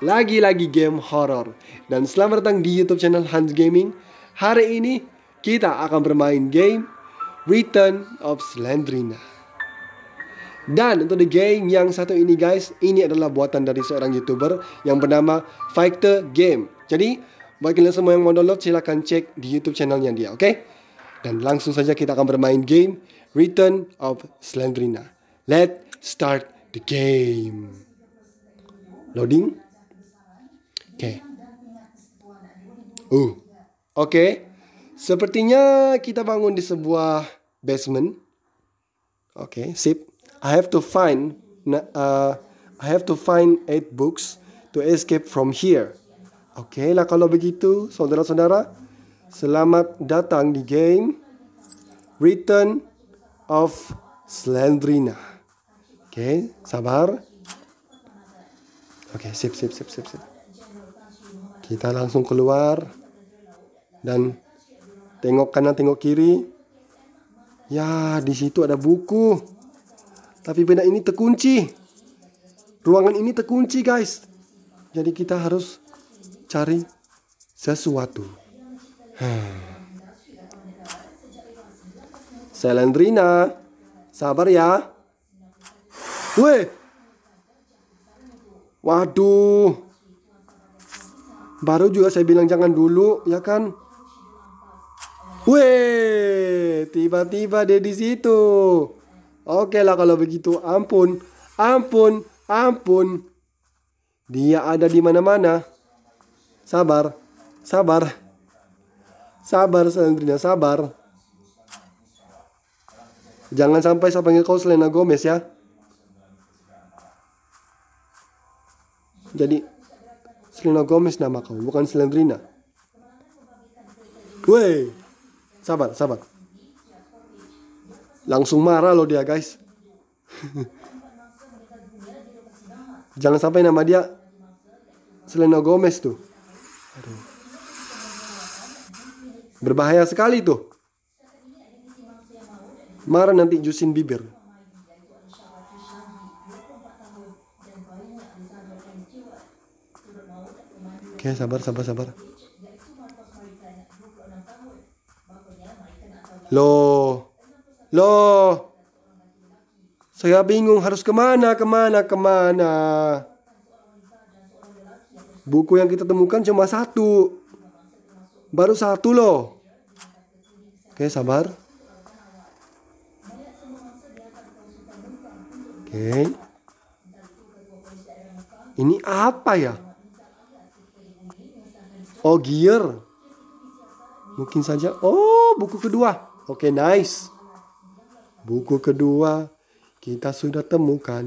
lagi-lagi game horror. Dan selamat datang di YouTube channel Hans Gaming. Hari ini kita akan bermain game Return of Slendrina. Dan untuk the game yang satu ini guys, ini adalah buatan dari seorang YouTuber yang bernama Fighter Game. Jadi, bagi kalian semua yang mau download silahkan cek di YouTube channelnya dia, oke? Okay? Dan langsung saja kita akan bermain game Return of Slendrina. Let's start the game. Loading. Oke. Okay. Uh. Oke. Okay. Sepertinya kita bangun di sebuah basement. Oke, okay, sip. I have to find uh, I have to find eight books to escape from here. Oke okay lah kalau begitu, saudara-saudara. Selamat datang di game Return of Slendrina. Oke, okay, sabar. Oke, okay, sip, sip, sip, sip, sip. Kita langsung keluar dan tengok kanan, tengok kiri. Ya, di situ ada buku. Tapi benda ini terkunci. Ruangan ini terkunci, guys. Jadi kita harus cari sesuatu. Selendrina, sabar ya. Weh. Waduh. Baru juga saya bilang jangan dulu, ya kan? Weh, tiba-tiba dia di situ. Oke lah kalau begitu. Ampun, ampun, ampun. Dia ada di mana-mana. Sabar, sabar. Sabar, Sandrina, sabar. Jangan sampai saya panggil kau Selena Gomez ya. Jadi Selena Gomez nama kau, bukan Selendrina. Woi, sabar, sabar. Langsung marah loh dia guys. Jangan sampai nama dia Selena Gomez tuh. Berbahaya sekali tuh. Marah nanti jusin bibir. Oke, sabar, sabar, sabar. Loh, Loh, saya bingung harus ke mana, ke mana, ke mana. Buku yang kita temukan cuma satu. Baru satu loh. Oke, sabar. Oke. Ini apa ya? Oh, gear. Mungkin saja. Oh, buku kedua. Oke, nice. Buku kedua kita sudah temukan.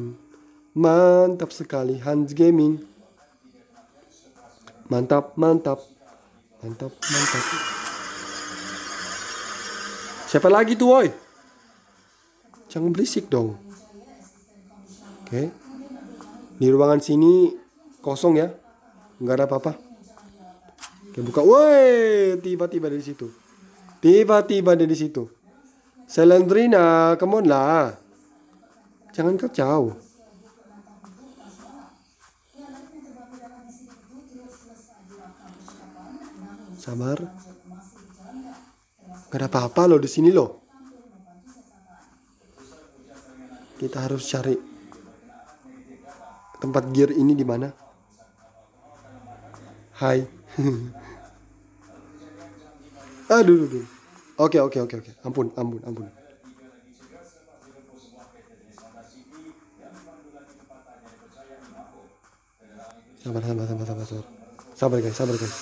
Mantap sekali Hans Gaming. Mantap, mantap. Mantap, mantap. Siapa lagi tuh, woi? Jangan berisik dong. Oke. Di ruangan sini kosong ya. Enggak ada apa-apa. Oke, buka. Woi, tiba-tiba dari situ. Tiba-tiba dari situ. Selendrina, come on lah. Jangan kacau. Sabar. Gak ada apa-apa loh di sini loh. Kita harus cari tempat gear ini di mana. Hai. aduh, aduh, aduh. Oke oke oke oke. Ampun ampun ampun. Sabar sabar sabar sabar sabar. Sabar guys sabar guys.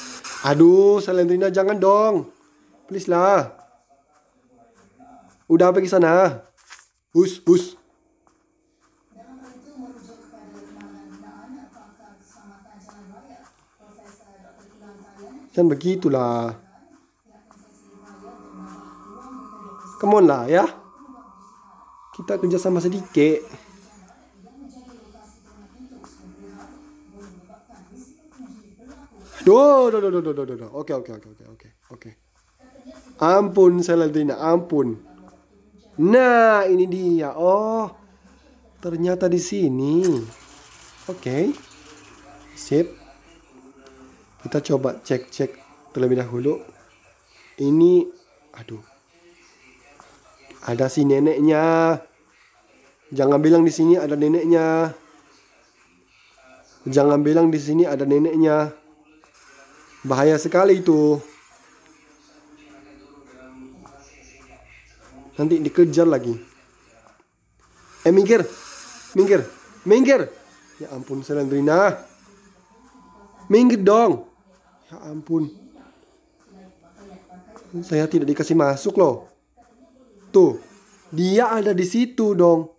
Aduh Selendrina jangan dong. Please lah. Udah pergi sana. Hus hus. Kan begitulah. Come on lah ya. Kita kerja sama sedikit. Duh, duh, duh, duh, duh, duh, duh. Oke, oke, oke, oke, oke, oke. Ampun, Saladina, ampun. Nah, ini dia. Oh, ternyata di sini. Oke. Okay. Sip. Kita coba cek-cek terlebih dahulu. Ini, aduh, ada si neneknya. Jangan bilang di sini ada neneknya. Jangan bilang di sini ada neneknya. Bahaya sekali itu. Nanti dikejar lagi. Eh minggir. Minggir. Minggir. Ya ampun Selendrina. Minggir dong. Ya ampun. Saya tidak dikasih masuk loh. Tuh. Dia ada di situ dong.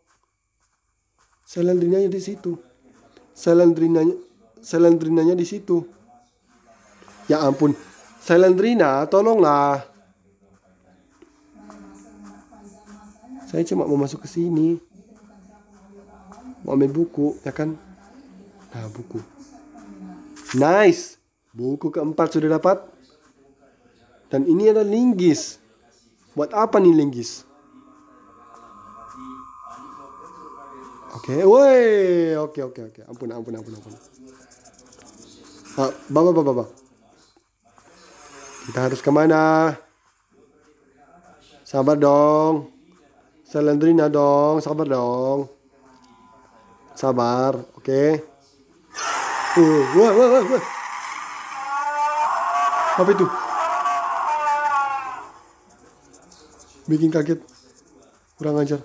Selendrinanya di situ. Selendrinanya Selendrinanya di situ. Ya ampun. Selendrina, tolonglah. Saya cuma mau masuk ke sini. Mau ambil buku, ya kan? Nah, buku. Nice. Buku keempat sudah dapat. Dan ini ada linggis. Buat apa nih linggis? Oke, okay. woi, oke, oke, oke. Ampun, ampun, ampun, ampun. Ah, bapak, bapak, bapak. Kita harus ke mana? Sabar dong. Selendrina dong, sabar dong. Sabar, oke. Okay. Uh, wah, wah, wah, wah. Apa itu? Bikin kaget. Kurang ajar.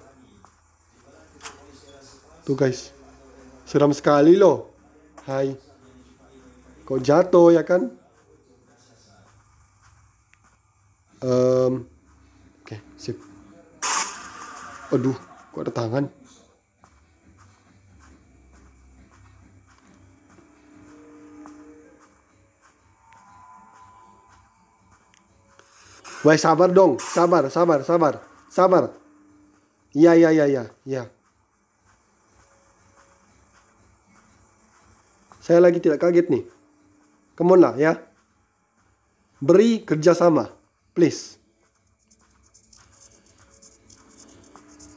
Tuh guys. Seram sekali loh. Hai. Kok jatuh ya kan? Um, Oke, okay, sip. Aduh, kok ada tangan? Wah sabar dong, sabar, sabar, sabar, sabar. Iya, iya, iya, iya, iya. Saya lagi tidak kaget nih. Come on lah ya. Beri kerjasama, please.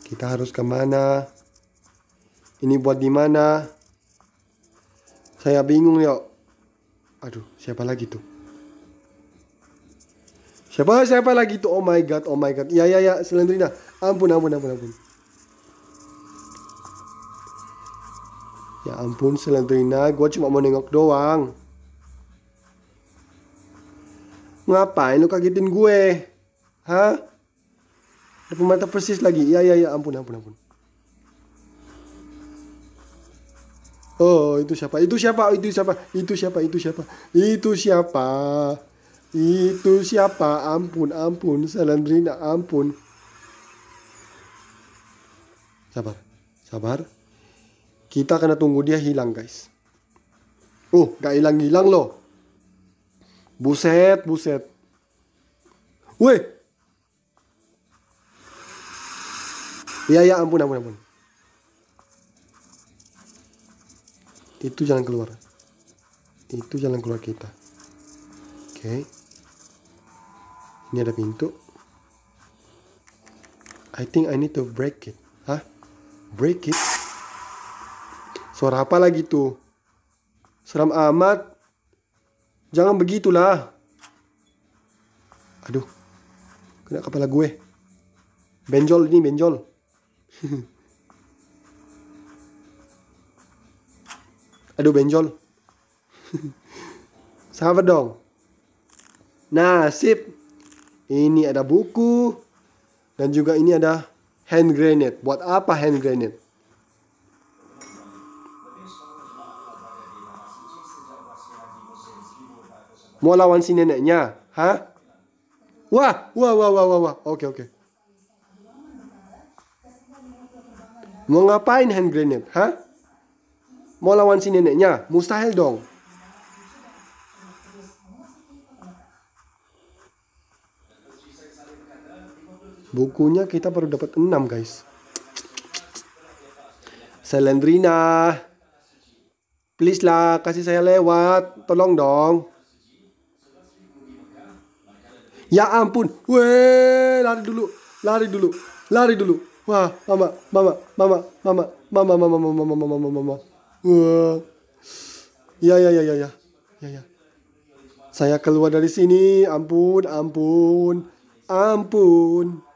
Kita harus ke mana? Ini buat di mana? Saya bingung ya. Aduh, siapa lagi tuh? Siapa siapa lagi tuh? Oh my god, oh my god. Ya ya ya, Selendrina. Ampun, ampun, ampun, ampun. Ya ampun, Selendrina. Gue cuma mau nengok doang. Ngapain lu kagetin gue? Hah? Ada pemata persis lagi. Ya ya ya ampun ampun ampun. Oh itu siapa? Itu siapa? Itu siapa? Itu siapa? Itu siapa? Itu siapa? Itu siapa? Ampun ampun. Salandrina ampun. Sabar. Sabar. Kita kena tunggu dia hilang guys. Oh, gak hilang-hilang loh. Buset, buset. Weh, Iya, ya, ampun, ampun, ampun. Itu jalan keluar. Itu jalan keluar kita. Oke. Okay. Ini ada pintu. I think I need to break it. Hah? Break it? Suara apa lagi tuh? Seram amat. Jangan begitulah. Aduh. Kena kepala gue. Benjol ini, benjol. Aduh benjol. Sabar dong. Sip. Ini ada buku. Dan juga ini ada hand grenade. Buat apa hand grenade? Mau lawan si neneknya? Hah? Wah, wah, wah, wah, wah, wah. Oke, oke. Mau ngapain hand grenade? Hah? Mau lawan si neneknya? Mustahil dong. Bukunya kita baru dapat 6 guys. Selendrina. Please lah, kasih saya lewat. Tolong dong. Ya ampun. Weh, lari dulu. Lari dulu. Lari dulu. Wah, mama, mama, mama, mama, mama, mama, mama, mama, mama, mama. Wah. Ya, ya, ya, ya, ya. Ya, ya. Saya keluar dari sini. Ampun, ampun, ampun.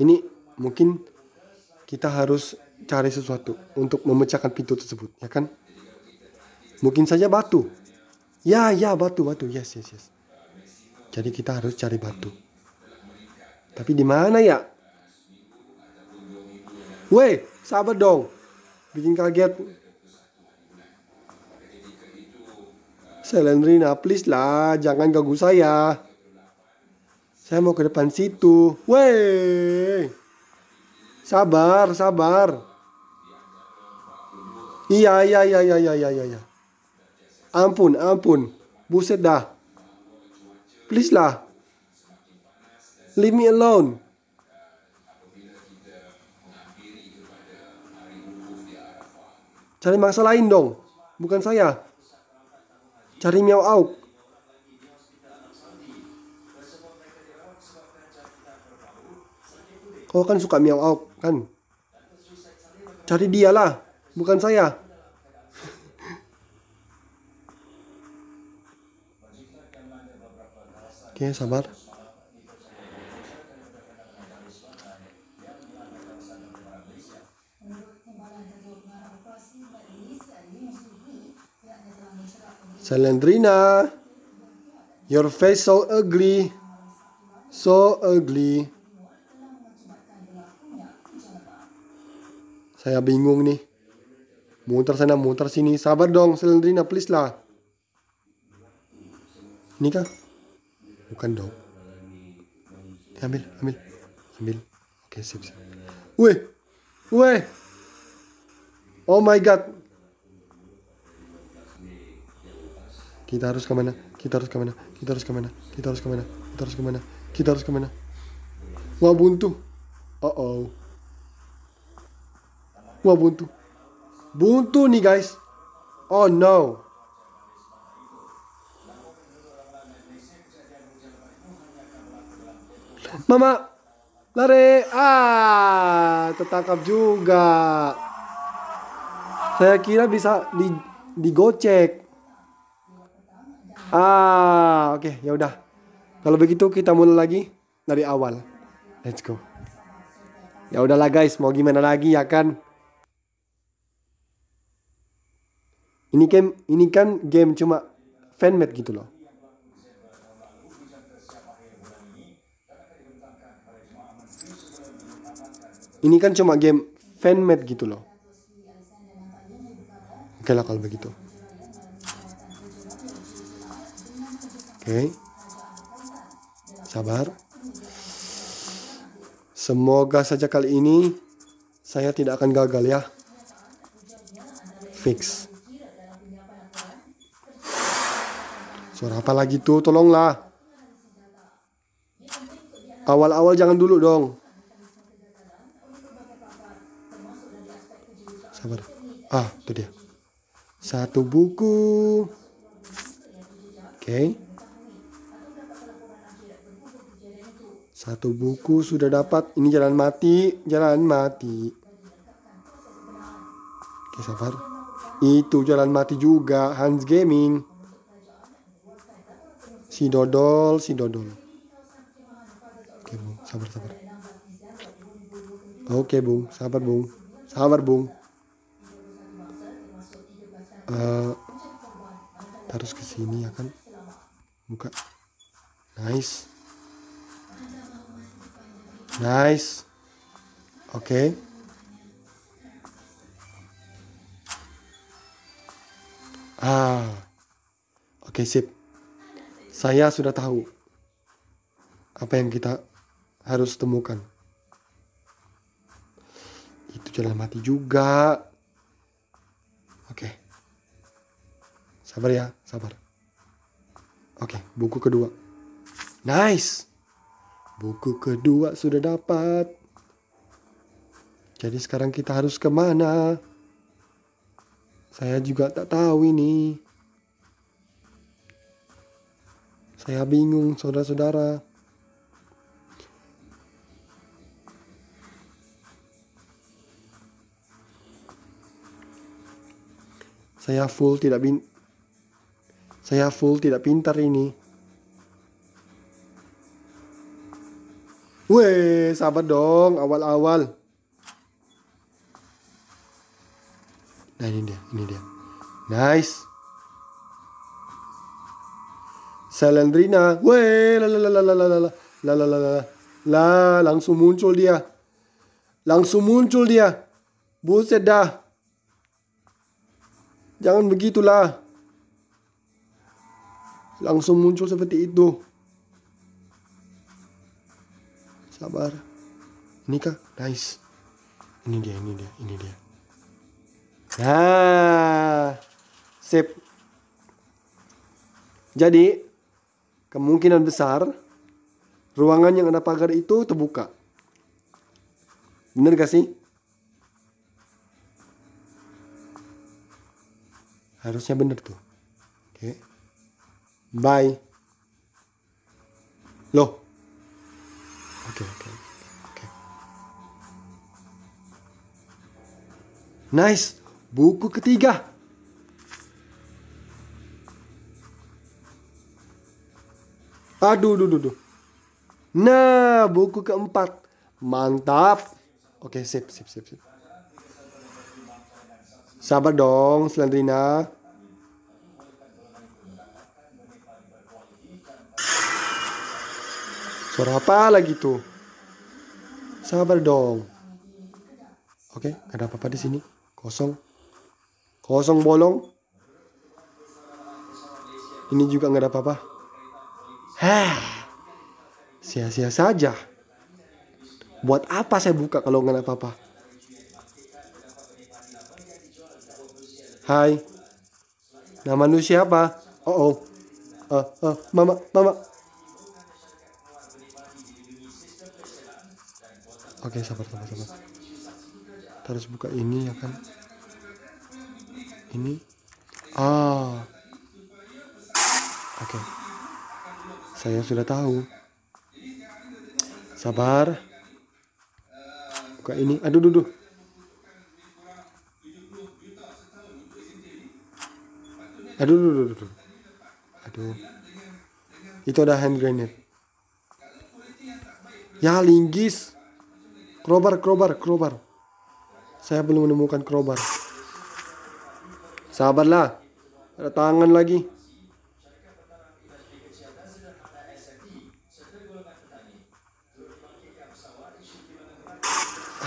Ini mungkin kita harus cari sesuatu untuk memecahkan pintu tersebut, ya kan? Mungkin saja batu. Ya, ya, batu, batu. Yes, yes, yes. Jadi kita harus cari batu. Tapi di mana ya? Weh, sabar dong. Bikin kaget. Selendrina, please lah. Jangan ganggu saya. Saya mau ke depan situ. Weh. Sabar, sabar. Iya, iya, iya, iya, iya, iya, iya. Ampun, ampun. Buset dah. Please lah. Leave me alone. Cari mangsa lain dong. Bukan saya. Cari miau auk. Kau kan suka miau auk, kan? Cari dia lah. Bukan saya. Oke, sabar. Selendrina, your face so ugly, so ugly. Saya bingung nih. Muter sana, muter sini. Sabar dong, Selendrina, please lah. Ini kah? Bukan dong. Eh, ambil, ambil, ambil. Oke, sip, sip. Weh, weh. Oh my god. Kita harus ke mana? Kita harus ke mana? Kita harus ke mana? Kita harus ke mana? Kita harus ke mana? Kita harus ke mana? Wah buntu. Uh oh. Wah buntu. Buntu nih guys. Oh no. Mama, lari. Ah, tertangkap juga. Saya kira bisa di digocek. Ah, oke, okay, ya udah. Kalau begitu kita mulai lagi dari awal. Let's go. Ya udahlah guys, mau gimana lagi ya kan? Ini kan ini kan game cuma fanmade gitu loh. Ini kan cuma game fanmade gitu loh. Oke lah kalau begitu. Oke. Sabar. Semoga saja kali ini saya tidak akan gagal ya. Fix. Suara apa lagi tuh? Tolonglah. Awal-awal jangan dulu dong. Sabar. Ah, itu dia. Satu buku. Oke. Okay. Satu buku sudah dapat. Ini jalan mati, jalan mati. Oke, sabar. Itu jalan mati juga, Hans Gaming. Si Dodol, si Dodol. Oke, Bung, sabar, sabar. Oke, Bung, sabar, Bung. Sabar, Bung. Uh, harus ke sini ya kan? Buka. Nice. Nice. Oke. Okay. ah. Oke okay, sip saya sudah tahu apa yang kita harus temukan itu jalan mati juga oke. Sabar ya, sabar. Oke, buku kedua. Nice. Buku kedua sudah dapat. Jadi sekarang kita harus ke mana? Saya juga tak tahu ini. Saya bingung, saudara-saudara. Saya full tidak bin Saya full tidak pintar ini. Weh, sabar dong awal-awal. Nah ini dia, ini dia. Nice. Salandrina. Weh, la la la la la la la la la la la la langsung muncul dia. Langsung muncul dia. Buset dah. Jangan begitulah. Langsung muncul seperti itu. Sabar. Ini kah? Nice. Ini dia, ini dia, ini dia. Nah, sip. Jadi, kemungkinan besar ruangan yang ada pagar itu terbuka. Bener gak sih? Harusnya bener tuh. Oke. Bye. Loh. Oke, oke. Oke. Nice. Buku ketiga. Aduh, aduh, aduh. Nah, buku keempat. Mantap. Oke, sip, sip, sip, sip. Sabar dong, Selandrina. Suara apa lagi tuh? Sabar dong. Oke, gak ada apa-apa di sini. Kosong. Kosong bolong. Ini juga gak ada apa-apa. Hah. Sia-sia saja. Buat apa saya buka kalau nggak ada apa-apa? Hai. Nama lu siapa? Oh, oh. Uh, uh, mama, mama. Oke, sabar, sabar, sabar. Kita harus buka ini ya kan? Ini. Ah. Oke. Saya sudah tahu. Sabar. Buka ini. Aduh, aduh, aduh. Aduh, aduh, aduh. Itu ada hand grenade. Ya, linggis. Crowbar, crowbar, crowbar. Saya belum menemukan crowbar. Sabarlah. Ada tangan lagi.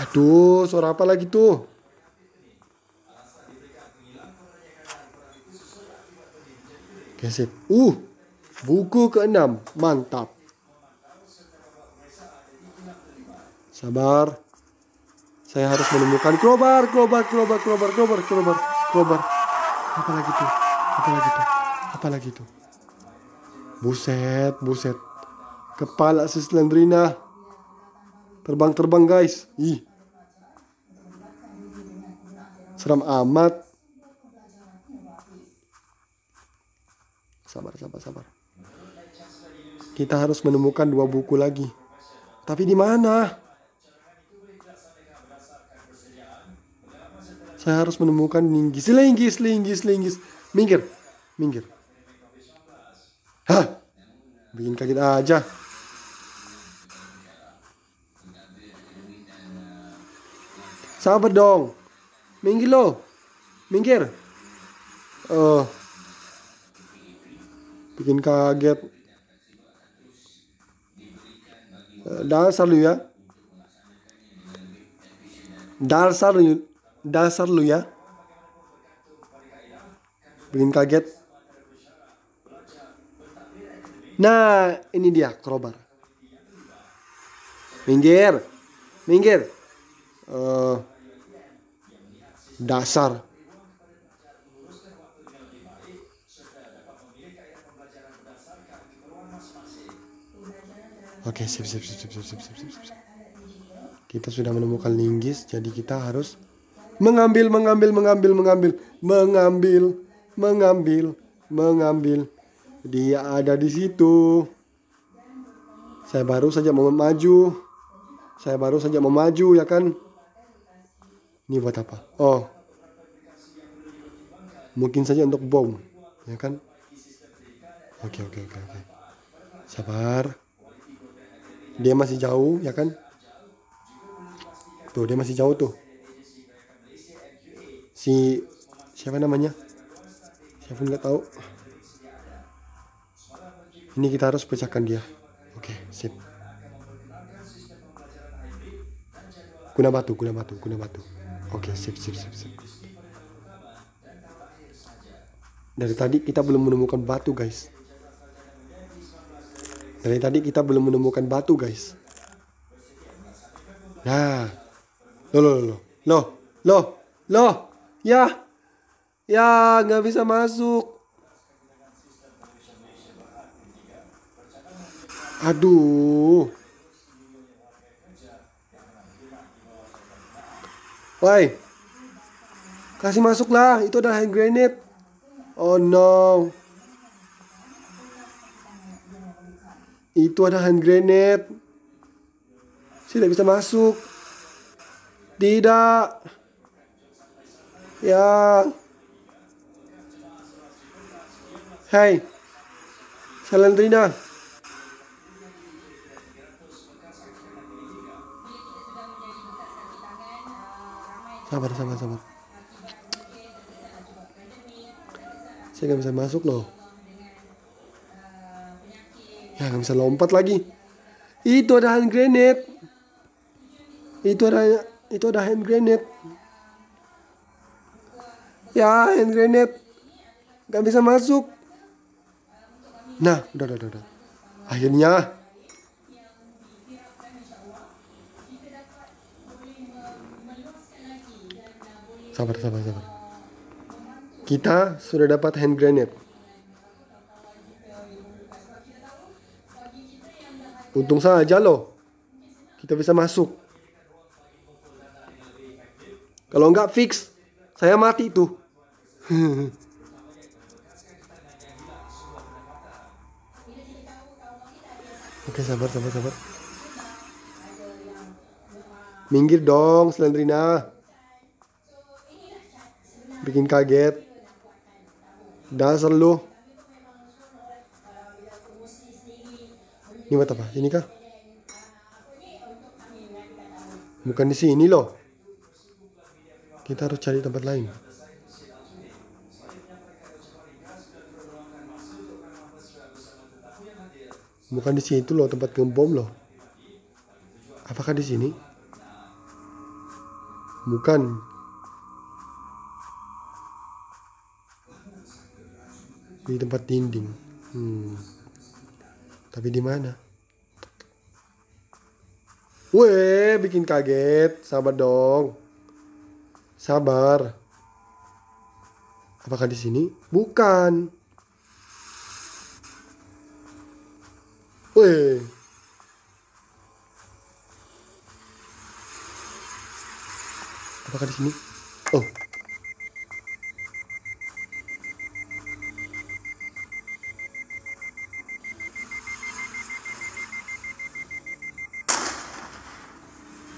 Aduh, suara apa lagi tuh? Oke, sip. Uh, buku keenam. Mantap. Sabar. Saya harus menemukan crowbar, crowbar, crowbar, crowbar, crowbar, crowbar, crowbar. Apa lagi tuh? Apa lagi tuh? Apa lagi tuh? Buset, buset. Kepala si Slendrina. Terbang-terbang guys. Ih. Seram amat. Sabar, sabar, sabar. Kita harus menemukan dua buku lagi. Tapi di mana? Saya harus menemukan linggis, linggis, linggis, linggis. Minggir, minggir. Hah? Bikin kaget aja. Sabar dong. Minggir lo. Minggir. Oh. Bikin kaget. Dasar lu ya. Dasar lu. Dasar lu ya. Bikin kaget. Nah, ini dia crowbar. Minggir. Minggir. Uh, dasar. Oke, sip, sip, sip, sip, sip, sip, sip, sip, sip. Kita sudah menemukan linggis, jadi kita harus mengambil, mengambil, mengambil, mengambil, mengambil, mengambil, mengambil. Dia ada di situ. Saya baru saja mau maju. Saya baru saja mau maju, ya kan? Ini buat apa? Oh. Mungkin saja untuk bom, ya kan? Oke, oke, oke, oke. Sabar. Dia masih jauh, ya kan? Tuh, dia masih jauh tuh. Si siapa namanya? Siapa nggak tahu. Ini kita harus pecahkan dia. Oke, sip. Guna batu, guna batu, guna batu. Oke, sip, sip, sip, sip. Dari tadi kita belum menemukan batu, guys. Dari tadi kita belum menemukan batu, guys. Nah. Loh, loh, loh. Loh, loh, loh. Ya. Ya, nggak bisa masuk. Aduh. Woi. Kasih masuk lah, itu ada hand grenade. Oh no. Itu ada hand grenade. Tidak bisa masuk. Tidak. Ya. Hai. Salandrina. Sabar, sabar, sabar. Saya nggak bisa masuk loh. Ya nggak bisa lompat lagi. Itu ada hand grenade. Itu ada itu ada hand grenade. Ya hand grenade. Gak bisa masuk. Nah, udah, udah, udah. Akhirnya. Sabar, sabar, sabar. Kita sudah dapat hand grenade. Untung saja loh. Kita bisa masuk. Kalau nggak fix, saya mati tuh. Oke, sabar, sabar, sabar. Minggir dong, Slendrina. Bikin kaget. Dasar lu. Ini buat apa? Ini kah? Bukan di sini loh. Kita harus cari tempat lain. Bukan di situ loh tempat ngebom loh. Apakah di sini? Bukan. Di tempat dinding. Hmm. Tapi di mana? Weh, bikin kaget. Sabar dong. Sabar. Apakah di sini? Bukan. Weh. Apakah di sini? Oh.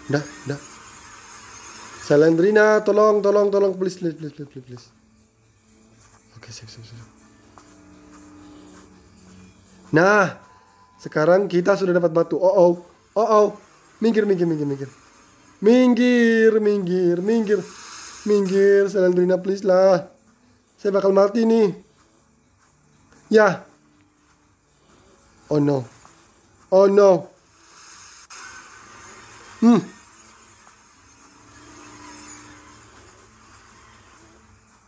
Dah, dah. Salandrina, tolong, tolong, tolong, please, please, please, please, please. Oke, siap, siap, siap. Nah, sekarang kita sudah dapat batu. Oh, oh, oh, oh. Minggir, minggir, minggir, minggir. Minggir, minggir, minggir. Minggir, Salandrina, please lah. Saya bakal mati nih. Ya. Oh no. Oh no. Hmm.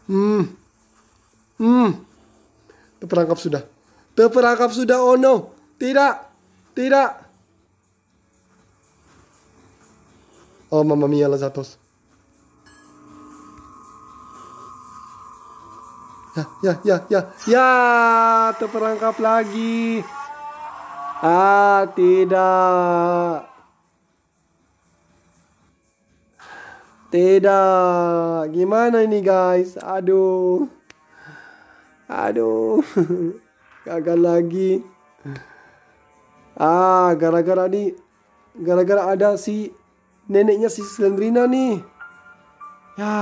Hmm. Hmm. Terperangkap sudah. Terperangkap sudah. Oh no. Tidak. Tidak. Oh Mamma Mia Lazatos. Ya, ya, ya, ya. Ya, terperangkap lagi. Ah, tidak. Tidak. Gimana ini guys? Aduh. Aduh. Gagal lagi. Ah, gara-gara di gara-gara ada si neneknya si Slendrina nih. Ya.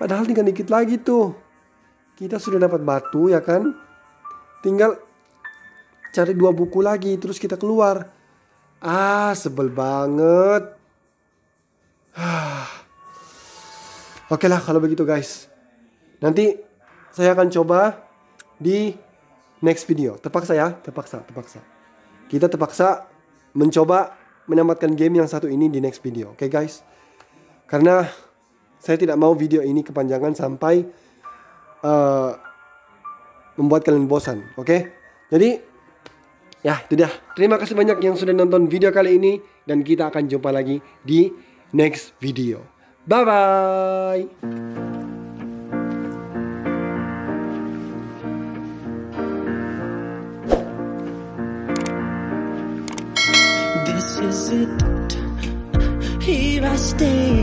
Padahal tinggal dikit lagi tuh. Kita sudah dapat batu ya kan? Tinggal cari dua buku lagi terus kita keluar. Ah, sebel banget. Oke lah kalau begitu guys. Nanti saya akan coba di next video. Terpaksa ya, terpaksa, terpaksa. Kita terpaksa mencoba menamatkan game yang satu ini di next video. Oke okay, guys? Karena saya tidak mau video ini kepanjangan sampai uh, membuat kalian bosan. Oke? Okay? Jadi ya itu dah. Terima kasih banyak yang sudah nonton video kali ini dan kita akan jumpa lagi di next video. Bye bye. is it? Here I stand.